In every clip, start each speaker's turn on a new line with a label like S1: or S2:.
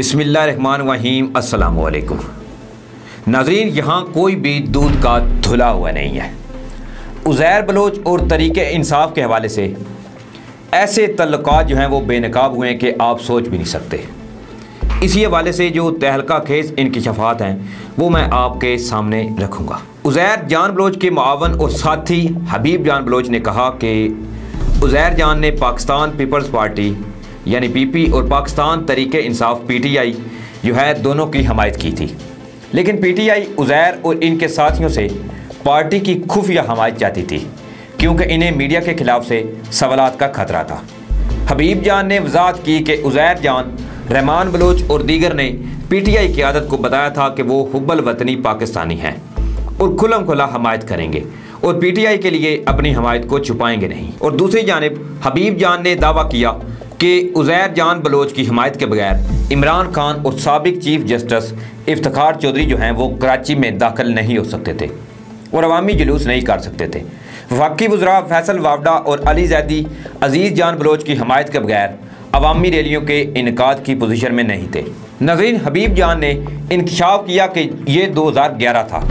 S1: बिसमीम असलकुम नाजरीन, यहाँ कोई भी दूध का धुला हुआ नहीं है। उज़ैर बलोच और तरीके इंसाफ के हवाले से ऐसे तल्लक़ात जो हैं वो बेनकाब हुए हैं कि आप सोच भी नहीं सकते। इसी हवाले से जो तहलका खेज इनकी शफात हैं, वो मैं आपके सामने रखूँगा। उज़ैर जान बलोच के मावन और साथी हबीब जान बलोच ने कहा कि उज़ैर जान ने पाकिस्तान पीपल्स पार्टी यानी पीपी और पाकिस्तान तरीके इंसाफ पीटीआई, जो है, दोनों की हमायत की थी। लेकिन पीटीआई, उज़ैर और इनके साथियों से पार्टी की खुफिया हमायत जाती थी, क्योंकि इन्हें मीडिया के खिलाफ से सवालत का खतरा था। हबीब जान ने वजाहत की कि उज़ैर जान, रहमान बलोच और दीगर ने पीटीआई की आदत को बताया था कि वो हुब्बल वतनी पाकिस्तानी हैं और खुलम खुला हमायत करेंगे और पीटीआई के लिए अपनी हमायत को छुपाएँगे नहीं। और दूसरी जानब, हबीब जान ने दावा किया कि उज़ैर जान बलोच की हमायत के बगैर इमरान खान और सबक चीफ जस्टिस इफ्तार चौधरी जो हैं वो कराची में दाखिल नहीं हो सकते थे और अवामी जुलूस नहीं कर सकते थे। वफाकी वजरा फैसल वावडा और अली जैदी अज़ीज़ जान बलोच की हमायत के बगैर अवामी रैलियों के इनका की पोजीशन में नहीं थे। नजीन हबीब जान ने इंकशाफ किया कि ये 2011 था,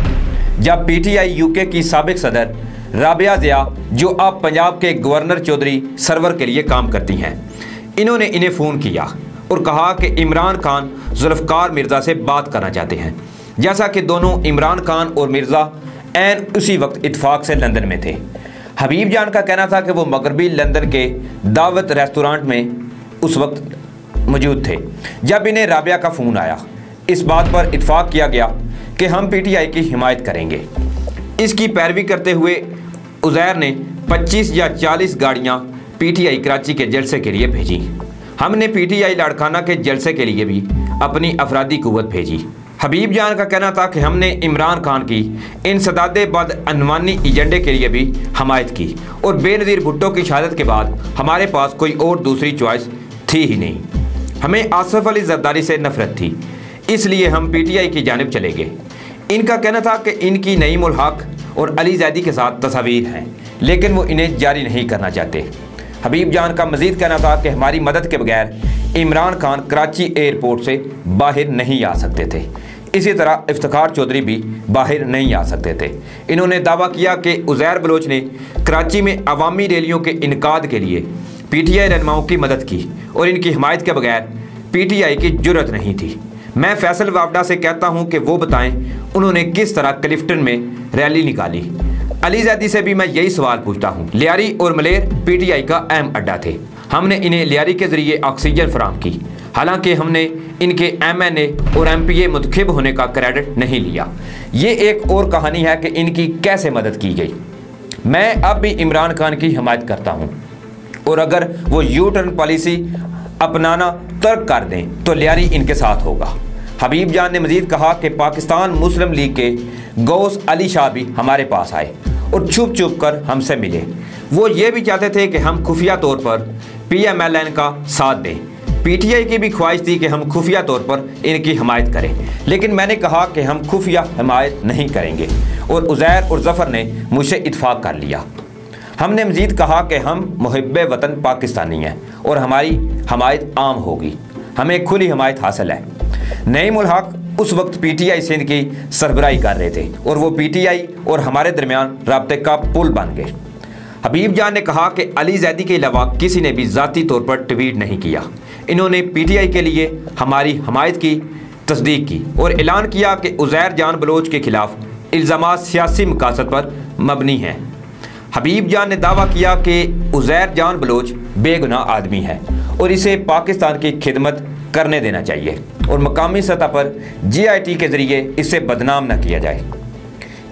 S1: जब पी टी आई यू के की सबक सदर राबिया ज़िया, जो अब पंजाब के गवर्नर चौधरी सरवर के लिए काम करती हैं। इन्होंने इन्हें फ़ोन किया और कहा कि इमरान खान जुल्फ़कार मिर्ज़ा से बात करना चाहते हैं। जैसा कि दोनों इमरान खान और मिर्ज़ा एन उसी वक्त इतफाक़ से लंदन में थे। हबीब जान का कहना था कि वो मगरबी लंदन के दावत रेस्टोरेंट में उस वक्त मौजूद थे, जब इन्हें राबिया का फ़ोन आया। इस बात पर इतफाक़ किया गया कि हम पीटीआई की हिमायत करेंगे। इसकी पैरवी करते हुए उज़ैर ने 25 या 40 गाड़ियाँ पीटीआई कराची के जलसे के लिए भेजी। हमने पीटीआई लाड़खाना के जलसे के लिए भी अपनी अफराधी कुत भेजी। हबीब जान का कहना था कि हमने इमरान खान की इन सदाद बद अनवानी एजेंडे के लिए भी हमायत की और बेनज़ीर भुट्टो की शहादत के बाद हमारे पास कोई और दूसरी चॉइस थी ही नहीं। हमें आसफ अली जरदारी से नफरत थी, इसलिए हम पीटीआई की जानब चले गए। इनका कहना था कि इनकी नईम उल हक और अली जैदी के साथ तस्वीर हैं, लेकिन वो इन्हें जारी नहीं करना चाहते। हबीब जान का मजीद कहना था कि हमारी मदद के बगैर इमरान खान कराची एयरपोर्ट से बाहर नहीं आ सकते थे। इसी तरह इफ्तार चौधरी भी बाहर नहीं आ सकते थे। इन्होंने दावा किया कि उज़ैर बलोच ने कराची में अवामी रैलियों के इनका के लिए पी टी आई रहनुमाओं की मदद की और इनकी हमायत के बगैर पी टी आई की ज़रूरत नहीं थी। मैं फैसल वावडा से कहता हूँ कि वो बताएँ उन्होंने किस तरह क्लिफ्टन में रैली निकाली। अली जैदी से भी मैं यही सवाल पूछता हूँ। लियारी और मलेर पीटीआई का अहम अड्डा थे। हमने इन्हें लियारी के ज़रिए ऑक्सीजन फराम की। हालाँकि हमने इनके एमएनए और एमपीए मुतखब होने का क्रेडिट नहीं लिया। ये एक और कहानी है कि इनकी कैसे मदद की गई। मैं अब भी इमरान खान की हिमायत करता हूँ। और अगर वो यू टर्न पॉलिसी अपनाना तर्क कर दें तो लियारी इनके साथ होगा। हबीब जान ने मजीद कहा कि पाकिस्तान मुस्लिम लीग के गौस अली शाह भी हमारे पास आए और छुप छुप कर हमसे मिले। वो ये भी चाहते थे कि हम खुफिया तौर पर पीएमएलएन का साथ दें। पीटीआई की भी ख्वाहिश थी कि हम खुफिया तौर पर इनकी हमायत करें। लेकिन मैंने कहा कि हम खुफिया हमायत नहीं करेंगे और उज़ैर और जफ़र ने मुझसे इतफाक़ कर लिया। हमने मजीद कहा कि हम महब वतन पाकिस्तानी हैं और हमारी हमायत आम होगी। हमें खुली हमायत हासिल है। नई मुल्क उस वक्त पीटीआई सिंध की सरबराही कर रहे थे और वो पीटीआई और हमारे दरमियान रबते का पुल बन गए। हबीब जान ने कहा कि अली जैदी के अलावा किसी ने भी ज़ाती तौर पर ट्वीट नहीं किया। इन्होंने पीटीआई के लिए हमारी हमायत की तस्दीक की और ऐलान किया कि उज़ैर जान बलोच के खिलाफ इल्ज़ाम सियासी मकासद पर मबनी हैं। हबीब जान ने दावा किया कि उज़ैर जान बलोच बेगुनाह आदमी है और इसे पाकिस्तान की खिदमत करने देना चाहिए। और मकामी सतह पर जीआईटी के ज़रिए इसे बदनाम न किया जाए।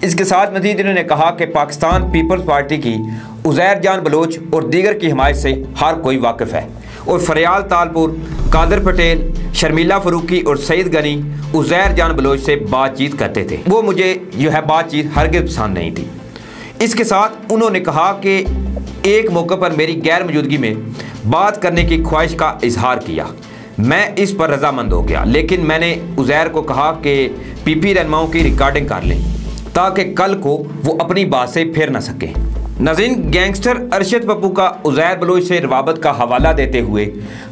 S1: इसके साथ मजीद इन्होंने कहा कि पाकिस्तान पीपल्स पार्टी की उज़ैर जान बलोच और दीगर की हमायत से हर कोई वाकिफ़ है। और फरियाल तालपुर, कादर पटेल, शर्मिला फ़रूकी और सईद गनी उज़ैर जान बलोच से बातचीत करते थे। वो मुझे जो है बातचीत हरगिज़ पसंद नहीं थी। इसके साथ उन्होंने कहा कि एक मौके पर मेरी गैर मौजूदगी में बात करने की ख्वाहिश का इजहार किया। मैं इस पर रजामंद हो गया, लेकिन मैंने उज़ैर को कहा कि पीपी रहनुमाओं की रिकॉर्डिंग कर लें, ताकि कल को वो अपनी बात से फेर ना सकें। नजीन गैंगस्टर अरशद पप्पू का उज़ैर बलोच से रवाबत का हवाला देते हुए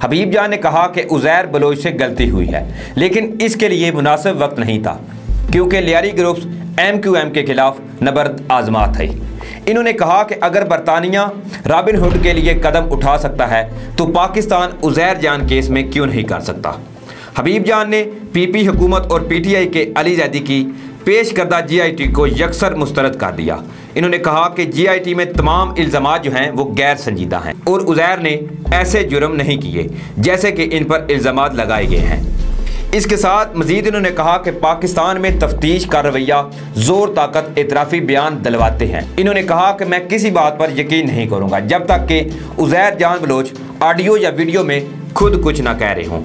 S1: हबीब जान ने कहा कि उज़ैर बलोच से गलती हुई है, लेकिन इसके लिए मुनासिब वक्त नहीं था, क्योंकि Lyari groups M Q M के खिलाफ नबर्द आजमात है। इन्होंने कहा कि अगर बरतानिया रॉबिन हुड के लिए कदम उठा सकता है तो पाकिस्तान उज़ैर जान केस में क्यों नहीं कर सकता? हबीब जान ने पीपी हुकूमत और पीटीआई के अली जैदी की पेश करदा जीआईटी को यकसर मुस्तरद कर दिया। इन्होंने कहा कि जीआईटी में तमाम इल्ज़ाम जो हैं, वो गैर संजीदा हैं और उज़ैर ने ऐसे जुर्म नहीं किए, जैसे कि इन पर इल्ज़ाम लगाए गए हैं। इसके साथ मजीद इन्होंने कहा कि पाकिस्तान में तफ्तीश का रवैया ज़ोर ताकत, इतराफ़ी बयान दिलवाते हैं। इन्होंने कहा कि मैं किसी बात पर यकीन नहीं करूँगा जब तक कि उज़ैर जान बलोच ऑडियो या वीडियो में खुद कुछ ना कह रहे हों।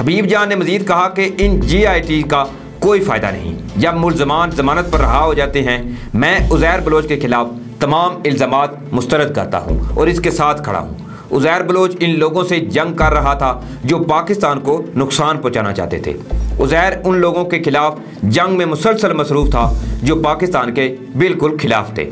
S1: हबीब जान ने मजीद कहा कि इन जी आई टी का कोई फ़ायदा नहीं। जब मुलजमान जमानत पर रहा हो जाते हैं, मैं उज़ैर बलोच के खिलाफ तमाम इल्ज़ाम मुस्तरद करता हूँ और इसके साथ खड़ा हूँ। उज़ैर बलोच इन लोगों से जंग कर रहा था, जो पाकिस्तान को नुकसान पहुँचाना चाहते थे। उज़ैर उन लोगों के खिलाफ जंग में मुसलसल मसरूफ़ था, जो पाकिस्तान के बिल्कुल खिलाफ थे।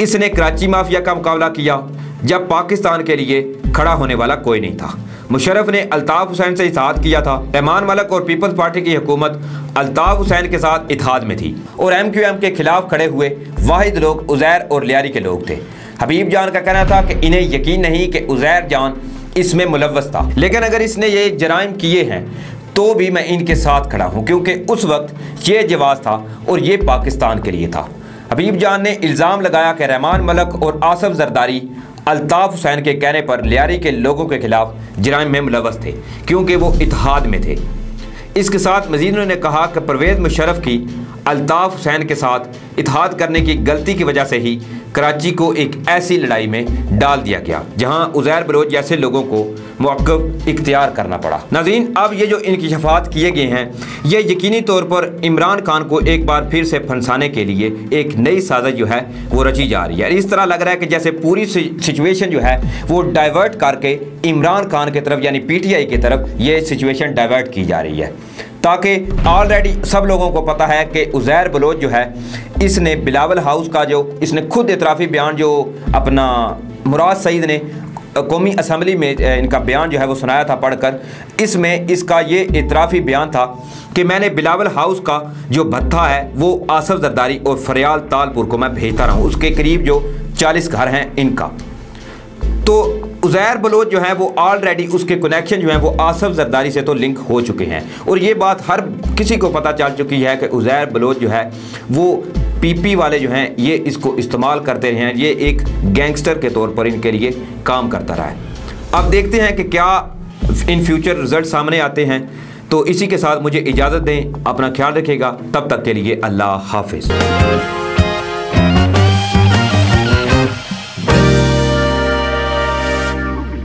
S1: इसने कराची माफिया का मुकाबला किया, जब पाकिस्तान के लिए खड़ा होने वाला कोई नहीं था। मुशरफ ने अल्ताफ़ हुसैन से इतिहाद किया था। रहमान मलक और पीपल्स पार्टी की हुकूमत अल्ताफ़ हुसैन के साथ इतिहाद में थी, और एम क्यू एम के खिलाफ खड़े हुए वाहिद लोग उज़ैर और लियारी के लोग थे। हबीब जान का कहना था कि इन्हें यकीन नहीं कि उज़ैर जान इसमें मुलवस था। लेकिन अगर इसने ये जराइम किए हैं तो भी मैं इनके साथ खड़ा हूँ, क्योंकि उस वक्त ये जवाब था और ये पाकिस्तान के लिए था। हबीब जान ने इल्ज़ाम लगाया कि रहमान मलक और आसफ जरदारी अल्ताफ़ हुसैन के कहने पर लियारी के लोगों के खिलाफ जराइम में मुलवस थे, क्योंकि वो इतिहाद में थे। इसके साथ मजीद उन्होंने कहा कि परवेज़ मुशरफ की अल्ताफ़ हुसैन के साथ इतिहाद करने की गलती की वजह से ही कराची को एक ऐसी लड़ाई में डाल दिया गया, जहाँ उज़ैर बलोच जैसे लोगों को मौक़ इख्तियार करना पड़ा। नाजीन अब ये जो इनकशफात किए गए हैं, ये यकीनी तौर पर इमरान खान को एक बार फिर से फंसाने के लिए एक नई साजिश जो है, वो रची जा रही है। इस तरह लग रहा है कि जैसे पूरी सिचुएशन जो है, वो डाइवर्ट करके इमरान खान की तरफ़, यानी पीटीआई की तरफ़, ये सिचुएशन डाइवर्ट की जा रही है। ताकि ऑलरेडी सब लोगों को पता है कि उज़ैर बलोच जो है, इसने बिलावल हाउस का जो, इसने खुद इतराफ़ी बयान जो अपना मुराद सईद ने कौमी असम्बली में इनका बयान जो है वो सुनाया था पढ़कर, इसमें इसका ये इतराफ़ी बयान था कि मैंने बिलावल हाउस का जो भत्था है, वो आसफ जरदारी और फरियाल तालपुर को मैं भेजता रहा हूँ। उसके करीब जो चालीस घर हैं इनका। तो उज़ैर बलोच जो है, वो ऑलरेडी उसके कनेक्शन जो है, वो आसफ जरदारी से तो लिंक हो चुके हैं। और ये बात हर किसी को पता चल चुकी है कि उज़ैर बलोच जो है, वो पीपी वाले जो हैं, ये इसको इस्तेमाल करते रहे हैं। ये एक गैंगस्टर के तौर पर इनके लिए काम करता रहा है। अब देखते हैं कि क्या इन फ्यूचर रिज़ल्ट सामने आते हैं। तो इसी के साथ मुझे इजाज़त दें, अपना ख्याल रखेगा तब तक के लिए अल्लाह हाफिज़।